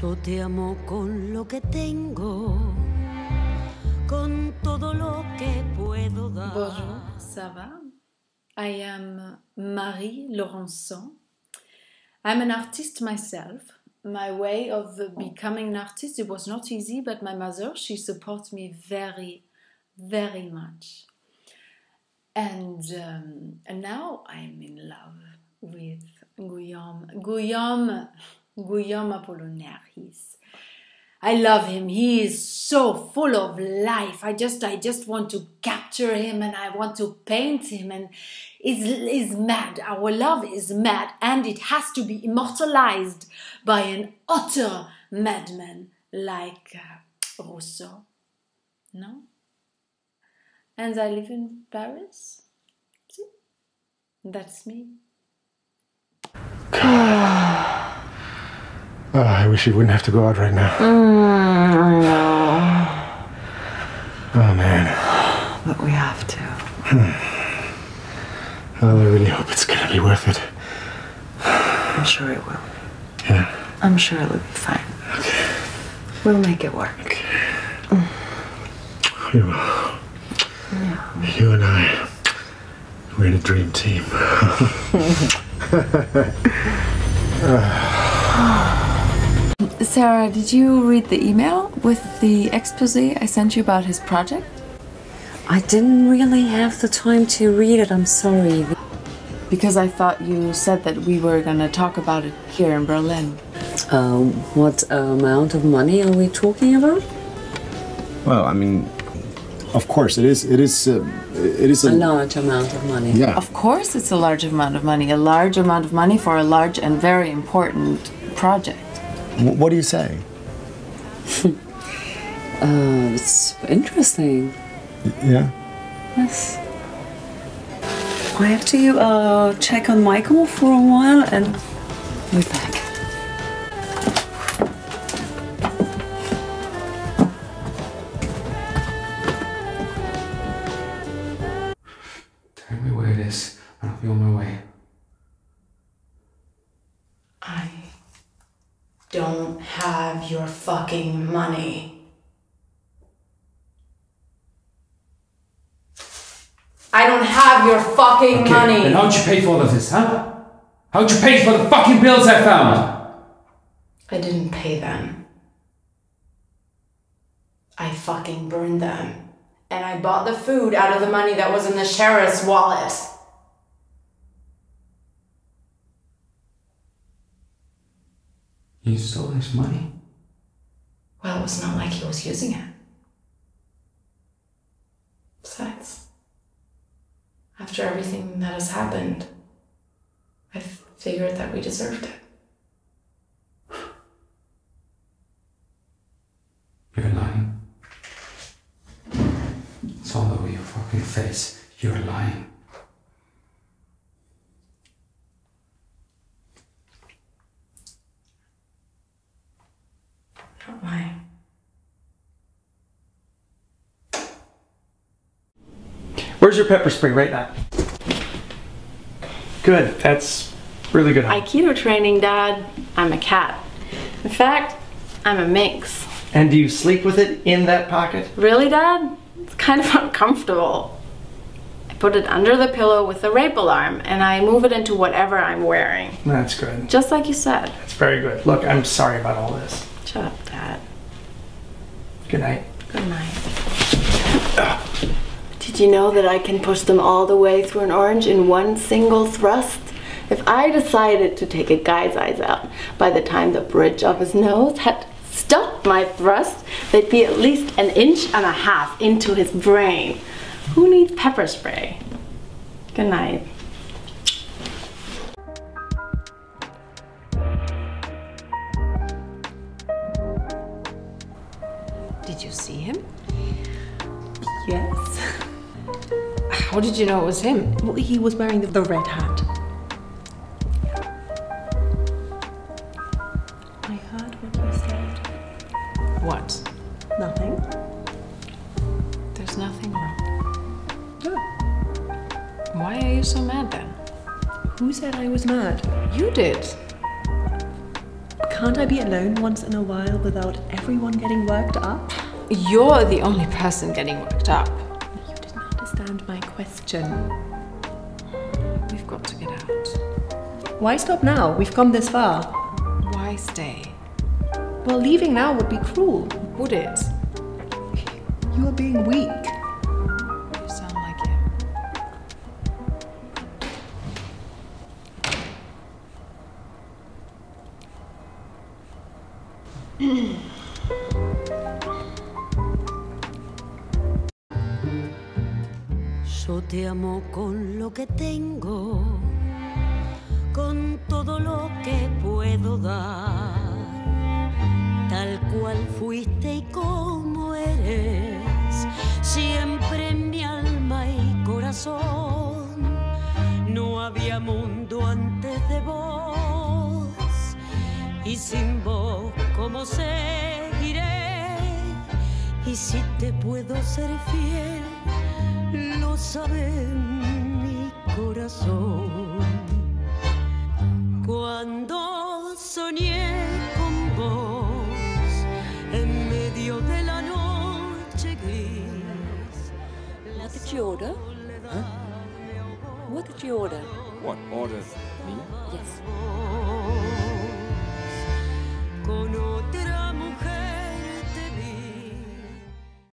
Yo te amo con lo que tengo, con todo lo que puedo dar. Bonjour, ça va? I am Marie Laurencin. I'm an artist myself. My way of becoming an artist, it was not easy, but my mother, she supports me very, very much. And, um, and now I'm in love with Guillaume. Guillaume, Guillaume Apollinaire. He's I love him. He is so full of life. I just I just want to capture him and I want to paint him and is is mad. Our love is mad and it has to be immortalized by an utter madman like uh, Rousseau. No? And I live in Paris. See? That's me. Oh, I wish you wouldn't have to go out right now. Mm, no. Oh man. But we have to. Well, I really hope it's gonna be worth it. I'm sure it will. Yeah. I'm sure it'll be fine. Okay. We'll make it work. Okay. We will. Yeah. You and I, we're in a dream team. Sarah, did you read the email with the expose I sent you about his project? I didn't really have the time to read it. I'm sorry. Because I thought you said that we were gonna talk about it here in Berlin. Um, what amount of money are we talking about? Well, I mean, of course, it is. It is. Uh, it is A large amount of money. Yeah. Of course, it's a large amount of money, a large amount of money for a large and very important project. Wh- What do you say? Uh, it's interesting. Yeah. Yes. I have to uh, check on Michael for a while and we're back. Don't have your fucking money. I don't have your fucking Okay, money. Then how'd you pay for all of this, huh? How'd you pay for the fucking bills I found? I didn't pay them. I fucking burned them. And I bought the food out of the money that was in the sheriff's wallet. You stole his money? Well, it was not like he was using it. Besides, after everything that has happened, I figured that we deserved it. You're lying. It's all over your fucking face. You're lying. Lying. Where's your pepper spray right now? Good. That's really good. Aikido training, Dad. I'm a cat. In fact, I'm a minx. And do you sleep with it in that pocket? Really, Dad? It's kind of uncomfortable. I put it under the pillow with the rape alarm and I move it into whatever I'm wearing. That's good. Just like you said. That's very good. Look, I'm sorry about all this. Shut up, Dad. Good night. Good night. Did you know that I can push them all the way through an orange in one single thrust? If I decided to take a guy's eyes out, by the time the bridge of his nose had stopped my thrust, they'd be at least an inch and a half into his brain. Who needs pepper spray? Good night. Did you see him? Yes. How did you know it was him? Well, he was wearing the, the red hat. I heard what you said. What? Nothing. There's nothing wrong. No. Why are you so mad then? Who said I was mad? You did. Can't I be alone once in a while without everyone getting worked up? You're the only person getting worked up. You didn't understand my question. We've got to get out. Why stop now? We've come this far. Why stay? Well, leaving now would be cruel. Would it? You are being weak. Yo te amo con lo que tengo, con todo lo que puedo dar, tal cual fuiste y como eres, siempre mi alma y corazón. No había mundo antes de vos, y sin vos, ¿cómo seguiré? Y si te puedo ser fiel lo sabe mi corazón. Cuando soñé con vos en medio de la noche gris, la What did you order? What did you order? What order? Me? Yes. con